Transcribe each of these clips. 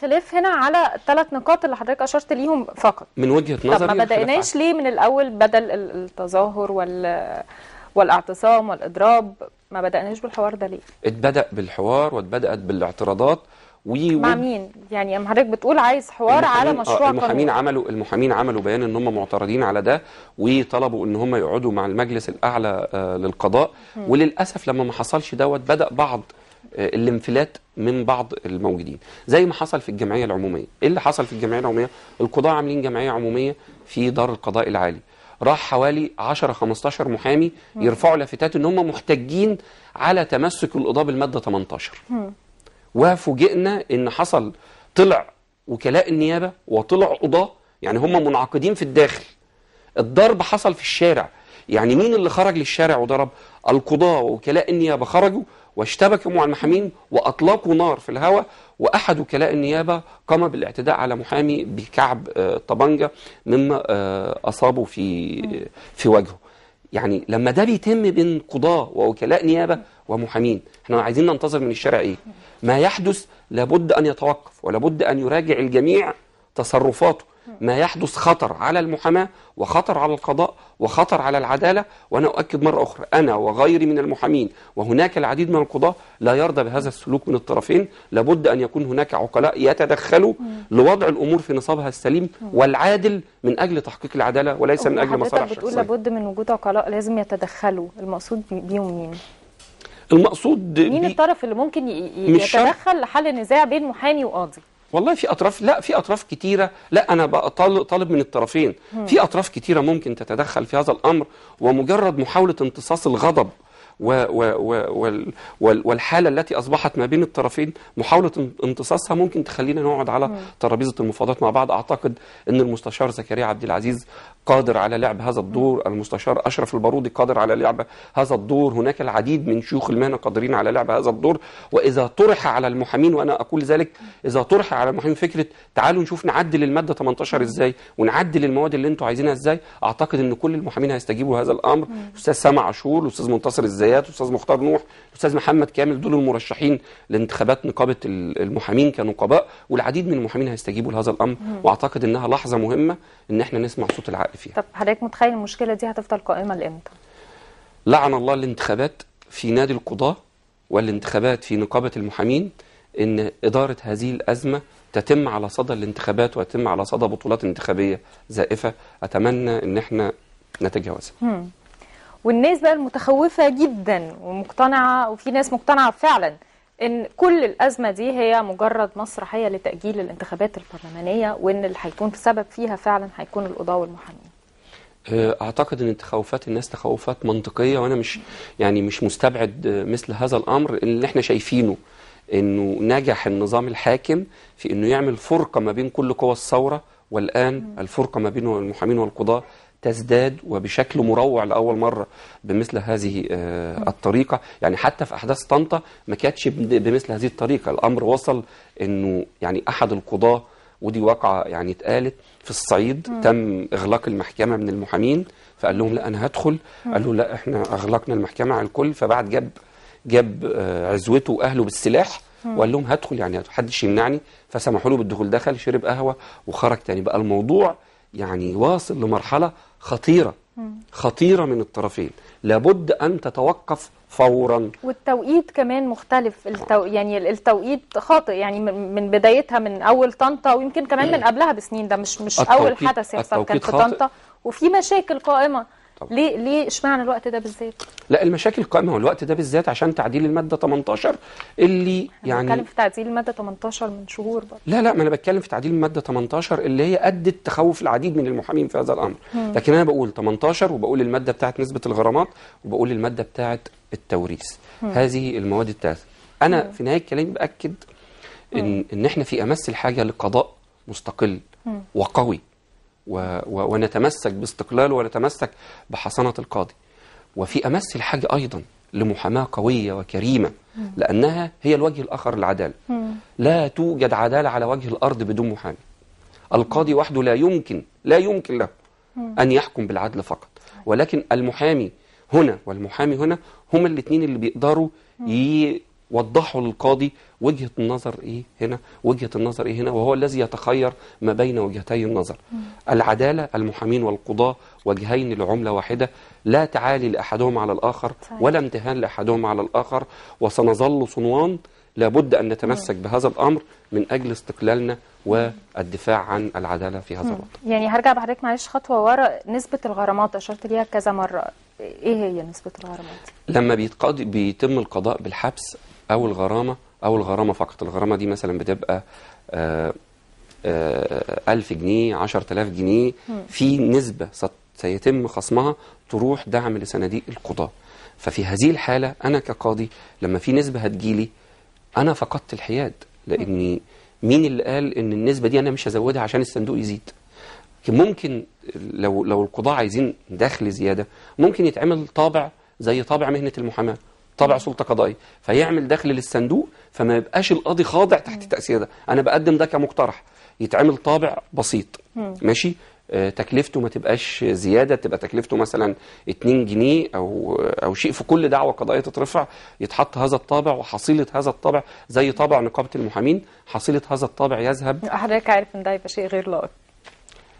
خلاف هنا على الثلاث نقاط اللي حضرتك أشرت ليهم فقط. من وجهة طب نظري ما الخلاف بدأناش ليه من الأول بدل ال- التظاهر وال والاعتصام والإضراب؟ ما بدأناش بالحوار ده ليه؟ اتبدأ بالحوار واتبدأت بالاعتراضات و مع مين؟ يعني حضرتك بتقول عايز حوار على آه، مشروع المحامين قانون عملوا المحامين عملوا بيان إن هم معترضين على ده وطلبوا إن هم يقعدوا مع المجلس الأعلى آه، للقضاء. وللأسف لما ما حصلش دوت بدأ بعض الانفلات من بعض الموجودين. زي ما حصل في الجمعية العمومية. إيه اللي حصل في الجمعية العمومية؟ القضاء عاملين جمعية عمومية في دار القضاء العالي. راح حوالي 10 15 محامي يرفعوا لافتات إن هم محتجين على تمسك القضاء بالمادة 18 وفوجئنا إن حصل طلع وكلاء النيابة وطلع قضاة يعني هم منعقدين في الداخل. الضرب حصل في الشارع. يعني مين اللي خرج للشارع وضرب؟ القضاة ووكلاء النيابة خرجوا واشتبكوا مع المحامين وأطلقوا نار في الهواء وأحد وكلاء النيابة قام بالاعتداء على محامي بكعب آه، طبنجة مما آه، أصابه في في وجهه. يعني لما ده بيتم بين قضاة ووكلاء نيابة ومحامين إحنا عايزين ننتظر من الشارع إيه؟ ما يحدث لابد أن يتوقف ولابد أن يراجع الجميع تصرفاته. ما يحدث خطر على المحاماة وخطر على القضاء وخطر على العدالة. وأنا أؤكد مرة أخرى أنا وغيري من المحامين وهناك العديد من القضاة لا يرضى بهذا السلوك من الطرفين. لابد أن يكون هناك عقلاء يتدخلوا لوضع الأمور في نصابها السليم والعادل من أجل تحقيق العدالة وليس من أجل مصالح حضرتك بتقول شخصية. لابد من وجود عقلاء لازم يتدخلوا. المقصود بي- بيهم مين؟ المقصود مين بي- الطرف اللي ممكن. يتدخل لحل نزاع بين محامي وقاضي؟ والله في أطراف لا في أطراف كتيرة. لا أنا بقى طالب, طالب من الطرفين. في أطراف كتيرة ممكن تتدخل في هذا الأمر ومجرد محاولة امتصاص الغضب و و و وال وال والحالة التي أصبحت ما بين الطرفين محاولة ام- امتصاصها ممكن تخلينا نقعد على ترابيزة المفاوضات مع بعض. أعتقد إن المستشار زكريا عبد العزيز قادر على لعب هذا الدور. المستشار أشرف البارودي قادر على لعب هذا الدور. هناك العديد من شيوخ المهنة قادرين على لعب هذا الدور. وإذا طرح على المحامين وأنا أقول ذلك إذا طرح على المحامين فكرة تعالوا نشوف نعدل المادة 18 إزاي ونعدل المواد اللي أنتوا عايزينها إزاي أعتقد إن كل المحامين هيستجيبوا هذا الأمر. الاستاذ سامع عاشور الاستاذ منتصر الزيات الاستاذ مختار نوح الاستاذ محمد كامل دول المرشحين لانتخابات نقابة ال- المحامين كنقباء والعديد من المحامين هيستجيبوا لهذا الأمر. وأعتقد إنها لحظة مهمة إن إحنا نسمع صوت العقل فيها. طب حضرتك متخيل المشكلة دي هتفضل قائمة لإمتى؟ لعن الله الانتخابات في نادي القضاة والانتخابات في نقابة المحامين إن إدارة هذه الأزمة تتم على صدى الانتخابات وتتم على صدى بطولات انتخابية زائفة. أتمنى إن إحنا نتجاوزها. والناس بقى المتخوفة جدا ومقتنعة وفي ناس مقتنعة فعلا إن كل الأزمة دي هي مجرد مسرحية لتأجيل الانتخابات البرلمانية وإن اللي هيكون السبب فيها فعلا هيكون القضاة والمحامين. آه، أعتقد إن تخوفات الناس تخوفات منطقية وأنا مش يعني مش مستبعد آه، مثل هذا الأمر. اللي إحنا شايفينه إنه نجح النظام الحاكم في إنه يعمل فرقة ما بين كل قوى الثورة والآن الفرقة ما بين المحامين والقضاة. تزداد وبشكل مروع لأول مرة بمثل هذه آه، الطريقة. يعني حتى في أحداث طنطا ما كانتش بمثل هذه الطريقة. الأمر وصل إنه يعني أحد القضاة ودي واقعة يعني اتقالت في الصعيد تم إغلاق المحكمة من المحامين فقال لهم لا أنا هدخل. قالوا لا إحنا أغلقنا المحكمة على الكل. فبعد جاب جاب آه، عزوته وأهله بالسلاح وقال لهم هدخل. يعني محدش يمنعني. فسمحوا له بالدخول. دخل شرب قهوة وخرج تاني. بقى الموضوع يعني واصل لمرحلة خطيرة خطيرة من الطرفين. لابد أن تتوقف فورا. والتوقيت كمان مختلف. التو... يعني التوقيت خاطئ. يعني من بدايتها من أول طنطا ويمكن كمان من قبلها بسنين. ده مش مش التوقيت- حدث يحصل كان في. طنطا. وفي مشاكل قائمة. طبعا. ليه ليه اشمعنى الوقت ده بالذات؟ لا المشاكل قائمه والوقت ده بالذات عشان تعديل المادة 18 اللي يعني يعني في تعديل المادة 18 من شهور برضه. لا لا ما أنا بتكلم في تعديل المادة 18 اللي هي ادت تخوف العديد من المحامين في هذا الأمر. لكن أنا بقول 18 وبقول المادة بتاعت نسبة الغرامات وبقول المادة بتاعت التوريث. هذه المواد الثلاثه أنا في نهاية كلامي بأكد إن إن إحنا في أمس الحاجة لقضاء مستقل وقوي. و و ونتمسك باستقلاله ونتمسك بحصانة القاضي. وفي أمس الحاجة أيضا لمحاماة قوية وكريمة لأنها هي الوجه الآخر للعدالة. لا توجد عدالة على وجه الأرض بدون محامي. القاضي وحده لا يمكن لا يمكن له أن يحكم بالعدل فقط. ولكن المحامي هنا والمحامي هنا هما الاثنين اللي بيقدروا. وضحوا للقاضي وجهة النظر إيه هنا وجهة النظر إيه هنا وهو الذي يتخير ما بين وجهتي النظر. العدالة المحامين والقضاة وجهين لعملة واحدة لا تعالي لأحدهم على الآخر صحيح. ولا امتهان لأحدهم على الآخر وسنظل صنوان لابد أن نتمسك بهذا الأمر من أجل استقلالنا والدفاع عن العدالة في هذا الوطن. يعني هرجع بحضرتك معلش خطوة ورا نسبة الغرامات أشرت ليها كذا مرة. إيه هي نسبة الغرامات؟ لما بيتقاضي بيتم القضاء بالحبس أو الغرامة أو الغرامة فقط. الغرامة دي مثلا بتبقى آه، آه، ألف جنيه عشر تلاف جنيه. في نسبة سيتم خصمها تروح دعم لصناديق القضاء. ففي هذه الحالة أنا كقاضي لما في نسبة هتجيلي أنا فقدت الحياد لأني مين اللي قال إن النسبة دي أنا مش هزودها عشان الصندوق يزيد؟ ممكن لو لو القضاة عايزين دخل زيادة ممكن يتعمل طابع زي طابع مهنة المحاماة. طابع سلطة قضائية. فيعمل دخل للصندوق فما يبقاش القاضي خاضع تحت التأثير ده. أنا بقدم ده كمقترح. يتعمل طابع بسيط. ماشي؟ آه، تكلفته ما تبقاش زيادة. تبقى تكلفته مثلا 2 جنيه أو أو شيء في كل دعوة قضائية تترفع. يتحط هذا الطابع وحصيلة هذا الطابع. زي طابع نقابة المحامين حصيلة هذا الطابع يذهب. حضرتك عارف إن ده يبقى شيء غير لائق.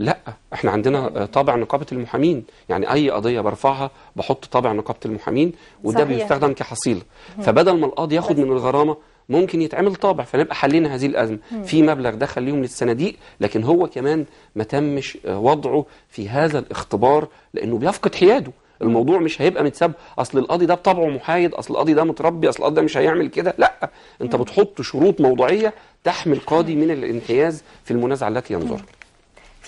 لا إحنا عندنا طابع نقابة المحامين. يعني أي قضية برفعها بحط طابع نقابة المحامين وده صحيح. بيستخدم كحصيلة. فبدل ما القاضي ياخد من الغرامة ممكن يتعمل طابع فنبقى حلينا هذه الأزمة. في مبلغ دخل ليهم للصناديق لكن هو كمان ما تمش آه، وضعه في هذا الاختبار لأنه بيفقد حياده. الموضوع مش هيبقى متساب أصل القاضي ده بطبعه محايد أصل القاضي ده متربي أصل القاضي ده مش هيعمل كده. لا أنت بتحط شروط موضوعية تحمي القاضي من الانحياز في المنازعة التي ينظرها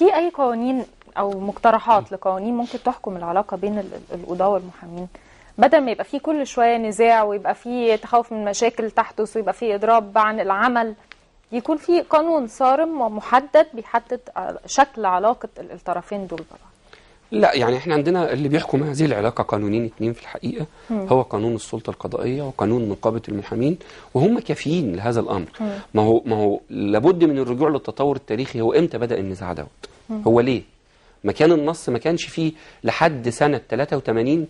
في أي قوانين أو مقترحات لقوانين ممكن تحكم العلاقة بين ال- ال- القضاه والمحامين؟ بدل ما يبقى في كل شوية نزاع ويبقى في تخوف من مشاكل تحدث ويبقى في إضراب عن العمل يكون في قانون صارم ومحدد بيحدد شكل علاقة ال- الطرفين دول ببعض لا يعني إحنا عندنا اللي بيحكم هذه العلاقة قانونين اتنين في الحقيقة. هو قانون السلطة القضائية وقانون نقابة المحامين وهم كافيين لهذا الأمر. ما هو ما هو لابد من الرجوع للتطور التاريخي. هو إمتى بدأ النزاع دوت؟ هو ليه؟ ما كان النص ما كانش فيه لحد سنة 83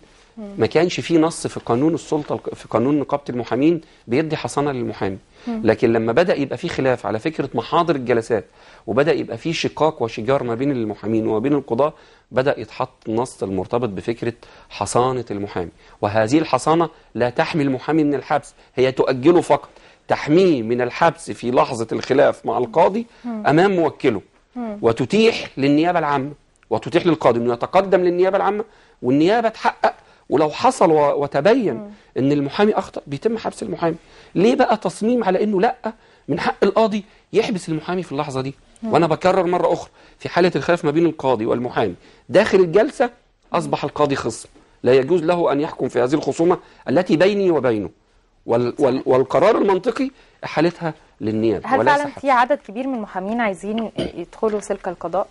ما كانش فيه نص في قانون السلطة في قانون نقابة المحامين بيدي حصانة للمحامي. لكن لما بدأ يبقى فيه خلاف على فكرة محاضر الجلسات وبدأ يبقى فيه شقاق وشجار ما بين المحامين وما بين القضاة بدأ يتحط النص المرتبط بفكرة حصانة المحامي. وهذه الحصانة لا تحمي المحامي من الحبس هي تؤجله فقط. تحميه من الحبس في لحظة الخلاف مع القاضي أمام موكله. وتتيح للنيابة العامة وتتيح للقاضي انه يتقدم للنيابة العامة والنيابة تحقق. ولو حصل وتبين إن المحامي أخطأ بيتم حبس المحامي. ليه بقى تصميم على إنه لأ؟ من حق القاضي يحبس المحامي في اللحظة دي. وأنا بكرر مرة أخرى في حالة الخلاف ما بين القاضي والمحامي. داخل الجلسة أصبح القاضي خصم. لا يجوز له أن يحكم في هذه الخصومة التي بيني وبينه. وال وال والقرار المنطقي إحالتها للنيابة هل فعلا. في عدد كبير من المحامين عايزين يدخلوا سلك القضاء؟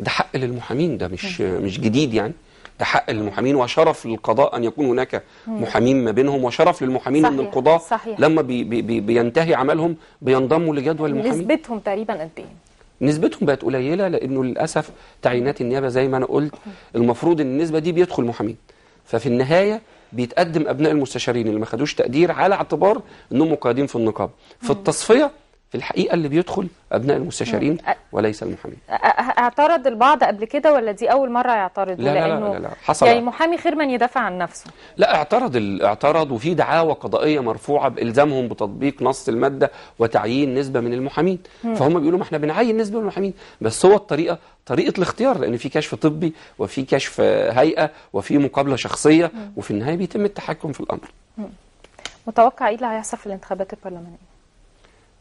ده حق للمحامين ده مش مش جديد يعني. ده حق للمحامين وشرف للقضاء أن يكون هناك محامين ما بينهم وشرف للمحامين أن صحيح، القضاء صحيح. لما بي بي بي بينتهي عملهم بينضموا لجدول المحامين. نسبتهم تقريبا قد إيه؟ نسبتهم بقت قليلة لأنه للأسف تعيينات النيابة زي ما أنا قلت المفروض إن النسبة دي بيدخل محامين. ففي النهاية بيتقدم أبناء المستشارين اللي ما خدوش تقدير على اعتبار إنهم مقيدين في النقابه في التصفية في الحقيقة اللي بيدخل أبناء المستشارين وليس المحامين اعترض البعض قبل كده ولا دي أول مرة يعترضوا؟ لا لا لا لا, لا. حصل. يعني محامي خير من يدافع عن نفسه. لا اعترض اعترض وفي دعاوى قضائية مرفوعة بإلزامهم بتطبيق نص المادة وتعيين نسبة من المحامين. فهم بيقولوا ما إحنا بنعين نسبة من المحامين بس هو الطريقة طريقة الاختيار لأن في كشف طبي وفي كشف هيئة وفي مقابلة شخصية وفي النهاية بيتم التحكم في الأمر. متوقع إيه اللي هيحصل في الانتخابات البرلمانية؟ آه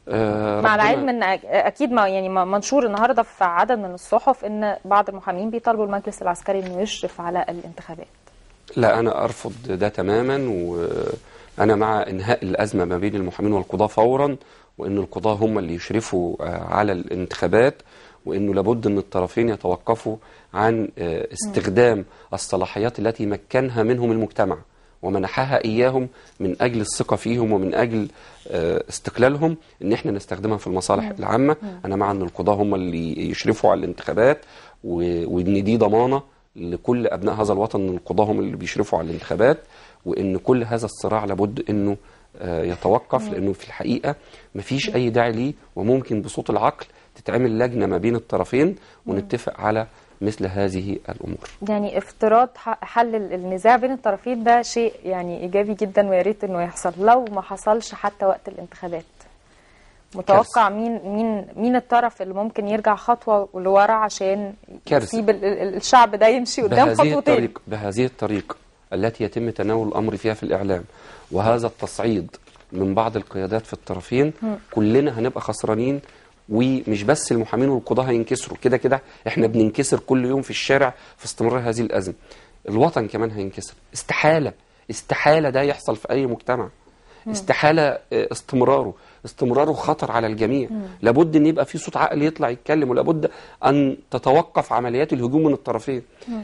مع ربنا- العلم إن أكيد ما يعني منشور النهارده في عدد من الصحف إن بعض المحامين بيطالبوا المجلس العسكري إنه يشرف على الانتخابات. لا أنا أرفض ده تماما وأنا مع إنهاء الأزمة ما بين المحامين والقضاة فورا وإن القضاة هم اللي يشرفوا آه، على الانتخابات وإنه لابد إن الطرفين يتوقفوا عن آه، استخدام الصلاحيات التي مكنها منهم المجتمع. ومنحها إياهم من أجل الثقة فيهم ومن أجل آه، استقلالهم إن إحنا نستخدمها في المصالح العامة. أنا مع إن القضاة هم اللي يشرفوا على الانتخابات و- وإن دي ضمانة لكل أبناء هذا الوطن إن القضاة هم اللي بيشرفوا على الانتخابات وإن كل هذا الصراع لابد إنه آه، يتوقف لأنه في الحقيقة مفيش أي داعي ليه وممكن بصوت العقل تتعمل لجنة ما بين الطرفين ونتفق على مثل هذه الأمور. يعني افتراض حل ال- النزاع بين الطرفين ده شيء يعني إيجابي جدا ويا ريت إنه يحصل لو ما حصلش حتى وقت الانتخابات. متوقع مين مين مين الطرف اللي ممكن يرجع خطوة لورا عشان كارثة. يسيب ال- ال- الشعب ده يمشي قدام بهذه خطوتين؟ الطريقة بهذه الطريقة التي يتم تناول الأمر فيها في الإعلام وهذا التصعيد من بعض القيادات في الطرفين كلنا هنبقى خسرانين ومش بس المحامين والقضاة هينكسروا كده كده إحنا بننكسر كل يوم في الشارع في استمرار هذه الأزمة. الوطن كمان هينكسر. استحالة استحالة ده يحصل في أي مجتمع. استحالة آه، استمراره. استمراره خطر على الجميع. لابد إن يبقى في صوت عقل يطلع يتكلم ولابد أن تتوقف عمليات الهجوم من الطرفين.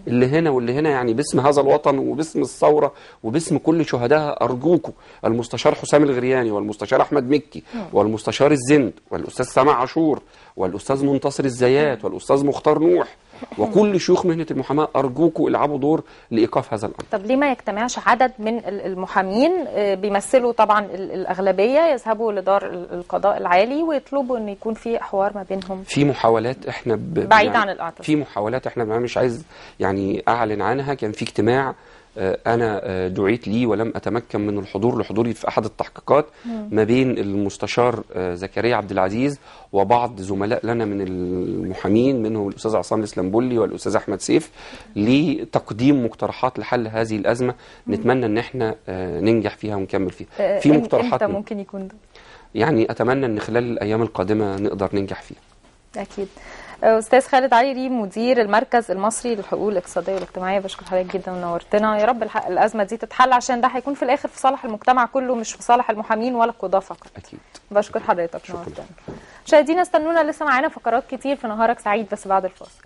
اللي هنا واللي هنا يعني باسم هذا الوطن وباسم الثورة وباسم كل شهدائها أرجوكم. المستشار حسام الغرياني والمستشار أحمد مكي والمستشار الزند والأستاذ سامع عاشور والأستاذ منتصر الزيات والأستاذ مختار نوح وكل شيوخ مهنة المحاماة ارجوكم العبوا دور لإيقاف هذا الأمر. طب ليه ما يجتمعش عدد من ال- المحامين؟ آه، بيمثلوا طبعا ال- الأغلبية يذهبوا لدار ال- القضاء العالي ويطلبوا أن يكون في حوار ما بينهم. في محاولات إحنا ب... بعيد عن الاعتصام. في محاولات إحنا مش عايز يعني أعلن عنها كان في اجتماع أنا آه، دعيت ليه ولم أتمكن من الحضور لحضوري في أحد التحقيقات ما بين المستشار آه، زكريا عبد العزيز وبعض زملاء لنا من المحامين منهم الأستاذ عصام الاسلامبولي والأستاذ أحمد سيف لتقديم مقترحات لحل هذه الأزمة نتمنى إن إحنا آه، ننجح فيها ونكمل فيها. آه، في مقترحات إمتى ممكن يكون؟ ده يعني أتمنى إن خلال الأيام القادمة نقدر ننجح فيها. أكيد. أستاذ خالد علي ريم مدير المركز المصري للحقوق الاقتصادية والاجتماعية بشكر حضرتك جدا ونورتنا. يا رب الح- الأزمة دي تتحل عشان ده هيكون في الآخر في صالح المجتمع كله مش في صالح المحامين ولا القضاة فقط. أكيد. بشكر حضرتك نورتنا. مشاهدينا استنونا لسه معانا فقرات كتير في نهارك سعيد بس بعد الفاصل.